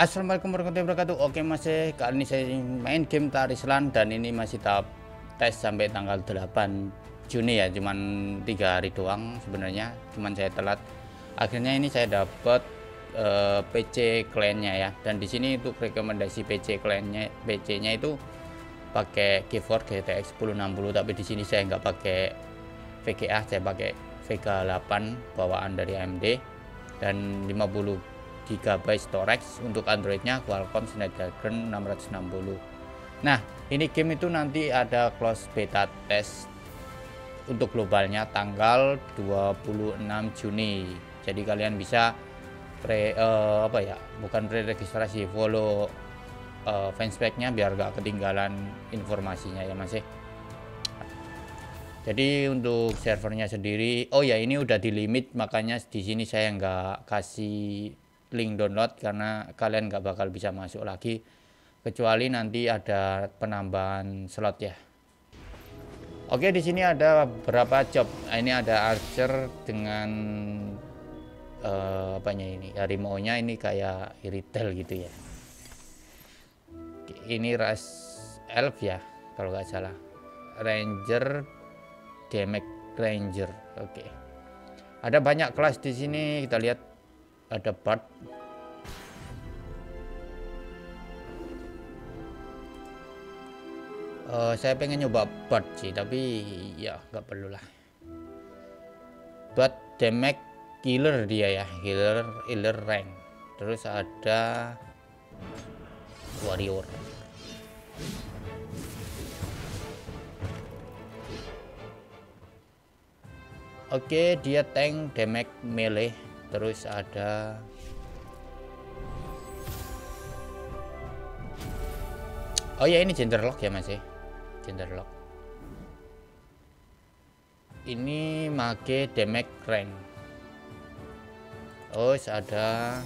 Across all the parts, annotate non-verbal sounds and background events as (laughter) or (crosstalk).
Assalamualaikum warahmatullahi wabarakatuh. Oke masih kali ini saya main game Tarislan Dan ini masih tahap tes sampai tanggal 8 Juni ya Cuman tiga hari doang sebenarnya Cuman saya telat. Akhirnya ini saya dapat uh, eh, PC kliennya ya Dan di sini untuk rekomendasi PC kliennya PC nya itu pakai GeForce GTX 1060 tapi di sini saya nggak pakai VGA saya pakai Vega 8 bawaan dari AMD dan 50 GB storage untuk Androidnya Qualcomm Snapdragon 660 nah ini game itu nanti ada close beta test untuk globalnya tanggal 26 Juni jadi kalian bisa pre uh, apa ya bukan pre registrasi follow uh, fanspage-nya biar gak ketinggalan informasinya ya Mas ya. Jadi untuk servernya sendiri, oh ya ini udah di limit makanya di sini saya nggak kasih link download karena kalian nggak bakal bisa masuk lagi kecuali nanti ada penambahan slot ya. Oke di sini ada beberapa job. Nah, ini ada archer dengan uh, apanya ini harimau-nya ini kayak iritel gitu ya. Ini ras elf ya kalau nggak salah. Ranger, damage ranger. Oke. Ada banyak kelas di sini kita lihat ada part uh, saya pengen nyoba part sih tapi ya nggak perlu lah. Buat damage killer dia ya healer healer rank. Terus ada warrior. Oke, dia tank damage melee terus ada oh ya ini gender lock ya mas ya? Gender lock. Ini make damage rank oh ada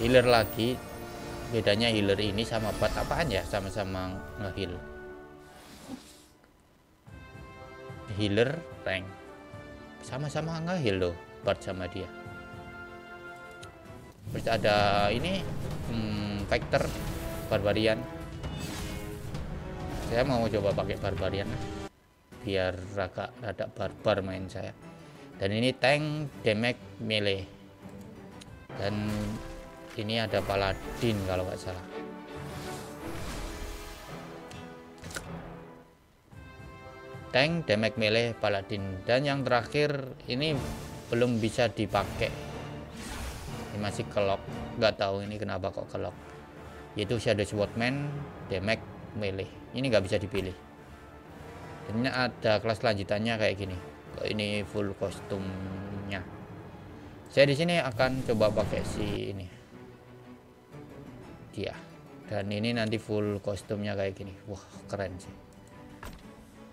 healer lagi. Bedanya healer ini sama buat apaan ya? Sama-sama ngeheal. Healer rank sama-sama ngehil loh Bart sama dia. Terus ada ini hmm, Barbarian. Saya mau coba pakai Barbarian biar rada rada barbar main saya. Dan ini tank damage melee. Dan ini ada paladin kalau nggak salah tank damage melee paladin. Dan yang terakhir ini belum bisa dipakai. Ini masih kelok. Nggak tahu ini kenapa kok kelok. Yaitu shadow swordman damage melee ini nggak bisa dipilih. Dan ada kelas lanjutannya kayak gini. Ini full kostumnya. Saya di sini akan coba pakai si ini. Dia. Dan ini nanti full kostumnya kayak gini. Wah keren sih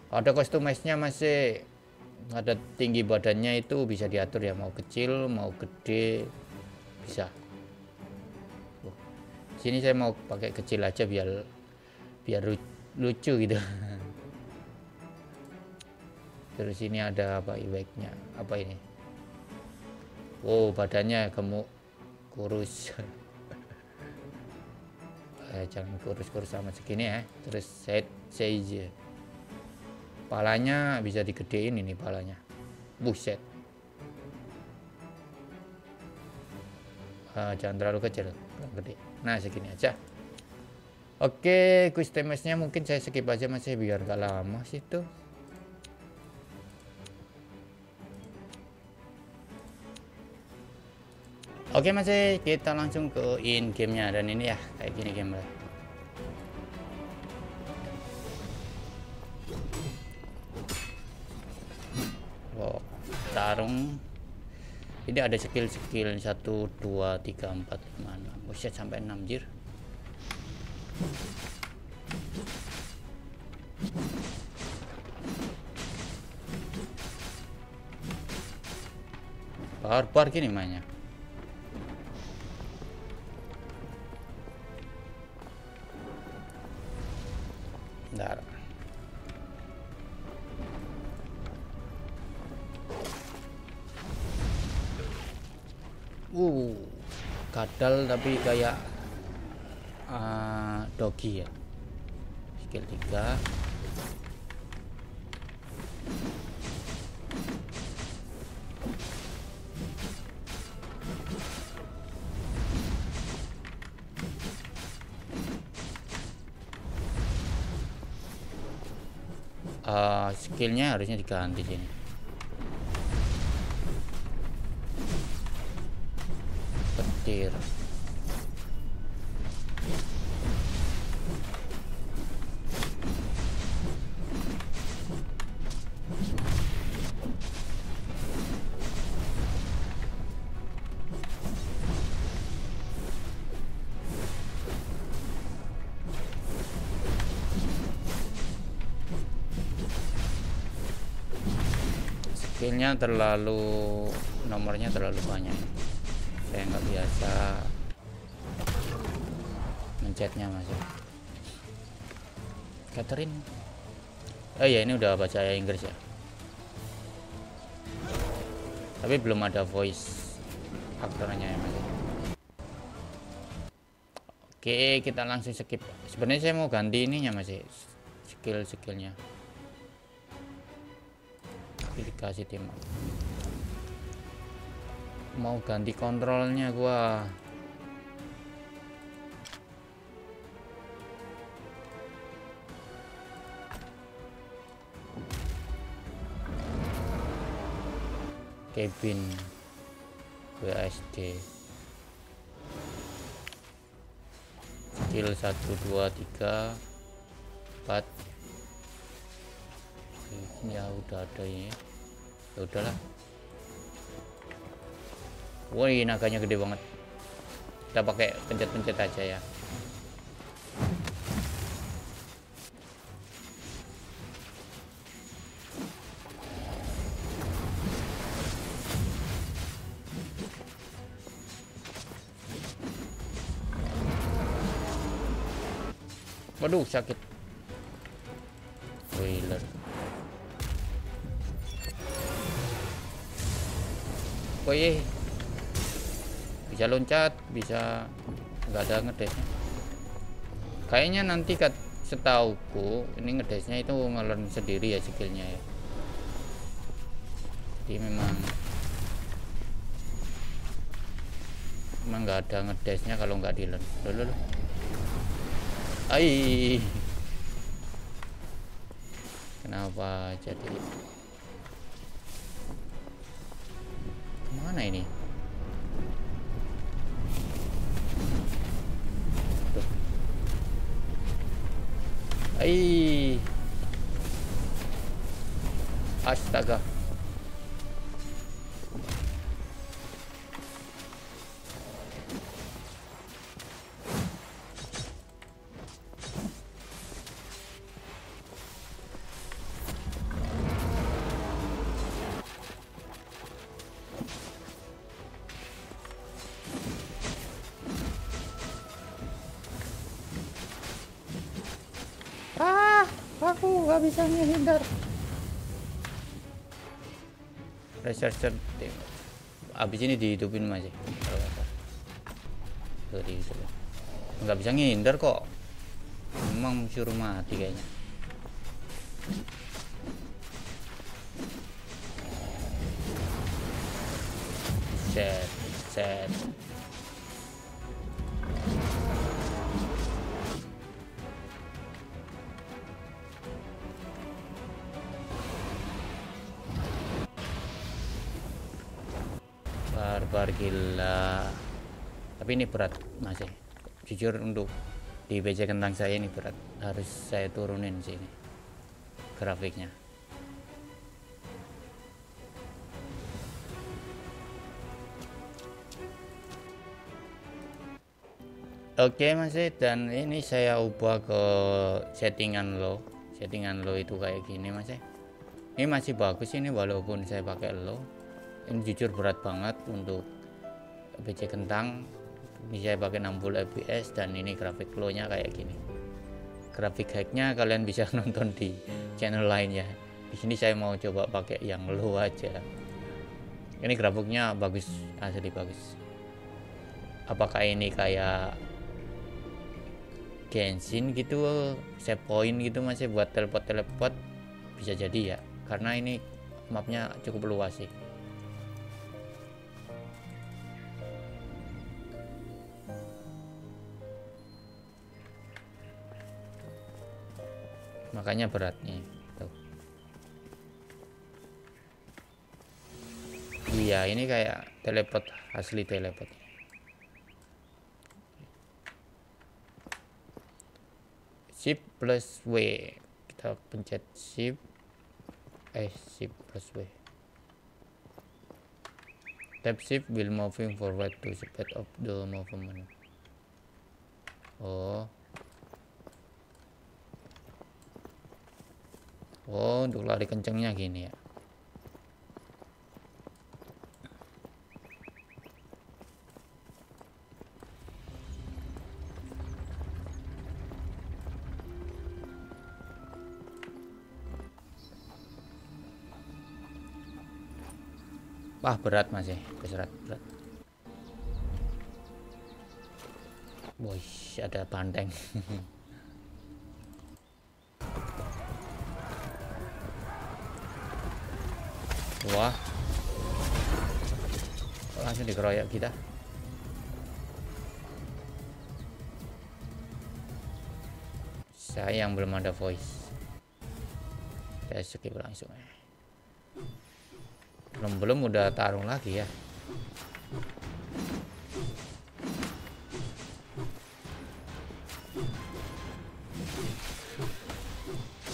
ada customize-nya masih ada tinggi badannya itu bisa diatur ya mau kecil mau gede bisa. Sini saya mau pakai kecil aja biar biar lucu gitu. (laughs) Terus ini ada apa efeknya apa ini? Oh badannya gemuk kurus. (laughs) Eh, jangan kurus-kurus sama segini ya. Terus set size palanya bisa digedein ini palanya. Buset. Uh, jangan terlalu kecil gede. Nah segini aja. Oke kustemesnya mungkin saya skip aja masih biar gak lama sih tuh. Oke masih kita langsung ke in gamenya. Dan ini ya kayak gini game tarung ini ada skill-skill 1 2 3 4 5 6 buset sampai 6 jir. Barbar gini mainnya Uh, kadal tapi kayak uh, dogi ya. Skill 3 uh, skillnya harusnya diganti sini skillnya terlalu nomornya terlalu banyak saya nggak biasa. Mencetnya masih Catherine oh iya ini udah baca Inggris ya. Tapi belum ada voice aktornya ya masih oke kita langsung skip. Sebenarnya saya mau ganti ininya masih skill skillnya dikasih tim mau ganti kontrolnya gua. Cabin WSD skill 1 2 3 4 ya udah ada ini ya udahlah woi naganya gede banget. Kita pakai pencet-pencet aja ya. Waduh sakit. Wailer Woi bisa loncat bisa nggak ada ngedesnya. Kayaknya nanti kat setauku ini ngedesnya itu ngelon sendiri ya skillnya ya. Jadi memang memang nggak ada ngedesnya kalau nggak dilen dulu loh. Ai. Kenapa jadi? Mana ini? Astaga. aku nggak bisa menghindar researcher abis ini dihidupin masih tuh nggak bisa ngindar kok. Memang suruh mati kayaknya. Set set tapi ini berat masih. Jujur untuk di BC kentang saya ini berat. Harus saya turunin sini grafiknya. Oke masih dan ini saya ubah ke settingan low settingan low itu kayak gini masih ini masih bagus ini walaupun saya pakai low ini jujur berat banget untuk PC kentang ini saya pakai 60 fps dan ini grafik low nya kayak gini. Grafik hacknya kalian bisa (laughs) nonton di channel lainnya di sini saya mau coba pakai yang low aja. Ini grafiknya bagus asli bagus. Apakah ini kayak Genshin gitu save point gitu masih buat teleport teleport bisa jadi ya karena ini mapnya cukup luas sih makanya berat nih tuh iya ini kayak teleport asli teleport. Shift plus W. Kita pencet shift eh shift plus W. Tap shift will moving forward to speed of the movement. Oh oh untuk lari kencengnya gini ya Wah berat masih berat berat. Wih ada banteng. (laughs) Wah langsung dikeroyak kita. Saya yang belum ada voice. Saya skip langsung belum belum udah tarung lagi ya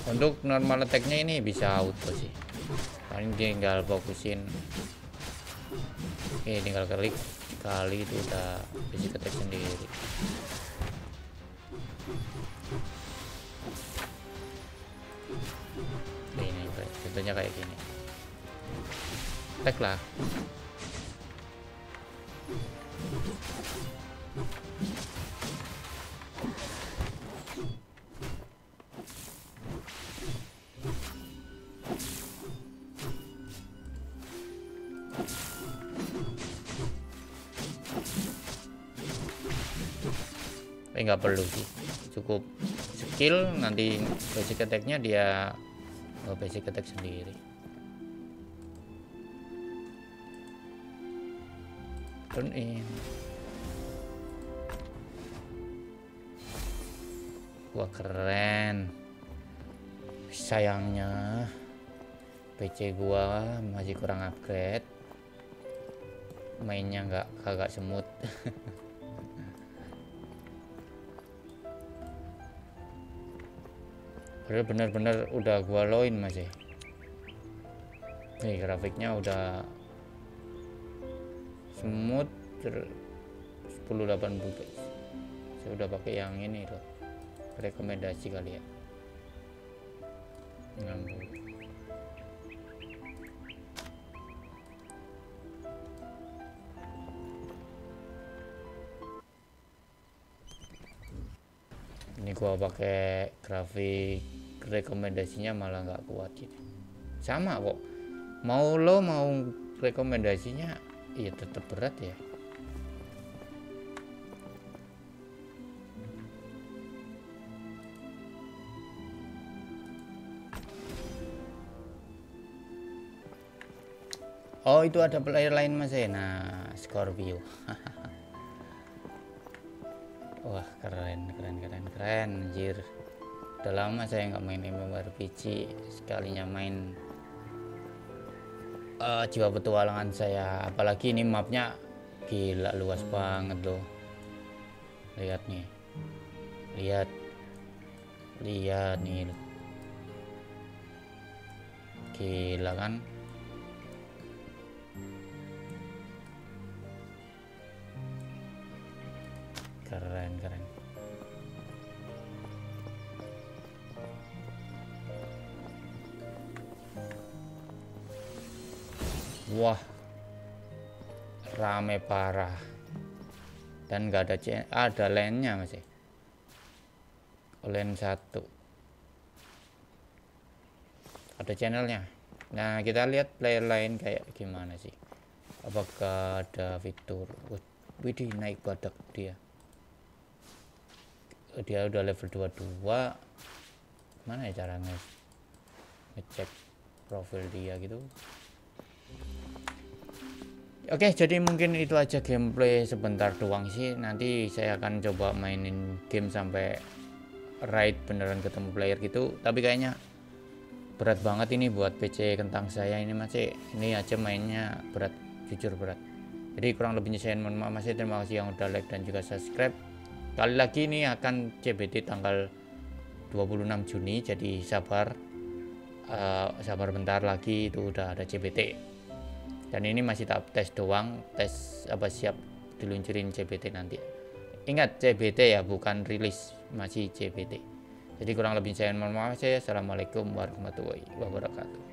untuk normal attacknya ini bisa auto sih paling tinggal fokusin. Oke tinggal klik. Kali itu udah basic attack sendiri. Ini contohnya kayak gini. Tag lah tapi nggak perlu sih. Cukup skill nanti basic attacknya dia oh, basic attack sendiri. Turn in. Wah keren. Sayangnya PC gua masih kurang upgrade mainnya nggak kagak semut. (laughs) Padahal bener-bener udah gua loin masih nih grafiknya udah smooth 1080 guys saya udah pakai yang ini loh rekomendasi kali ya. Ngambung ini gua pakai grafik rekomendasinya malah nggak kuat gitu. Sama kok. Mau lo mau rekomendasinya iya tetap berat ya. Oh itu ada player lain mas. Ya Nah Scorpio (laughs) Wah keren keren keren keren anjir. Udah lama saya nggak main MMORPG Sekalinya main uh, jiwa petualangan saya. Apalagi ini mapnya gila luas banget loh. Lihat nih. Lihat. Lihat nih gila kan keren keren. Wah rame parah. Dan nggak ada ada lainnya masih len satu. Ada channelnya? Nah kita lihat player lain kayak gimana sih? Apakah ada fitur? Widih naik badak dia dia udah level 22 mana ya caranya ngecek profil dia gitu Oke, jadi mungkin itu aja gameplay sebentar doang sih. Nanti saya akan coba mainin game sampai raid beneran ketemu player gitu. Tapi kayaknya berat banget ini buat PC kentang saya ini masih ini aja mainnya berat, jujur berat. Jadi kurang lebihnya saya mohon maaf masih terima kasih yang udah like dan juga subscribe. Kali lagi ini akan CBT tanggal 26 Juni jadi sabar. Uh, sabar bentar lagi itu udah ada CBT dan ini masih tahap tes doang tes apa siap diluncurin CBT nanti. Ingat CBT ya bukan rilis masih CBT jadi kurang lebih saya mohon maaf saya. Assalamualaikum warahmatullahi wabarakatuh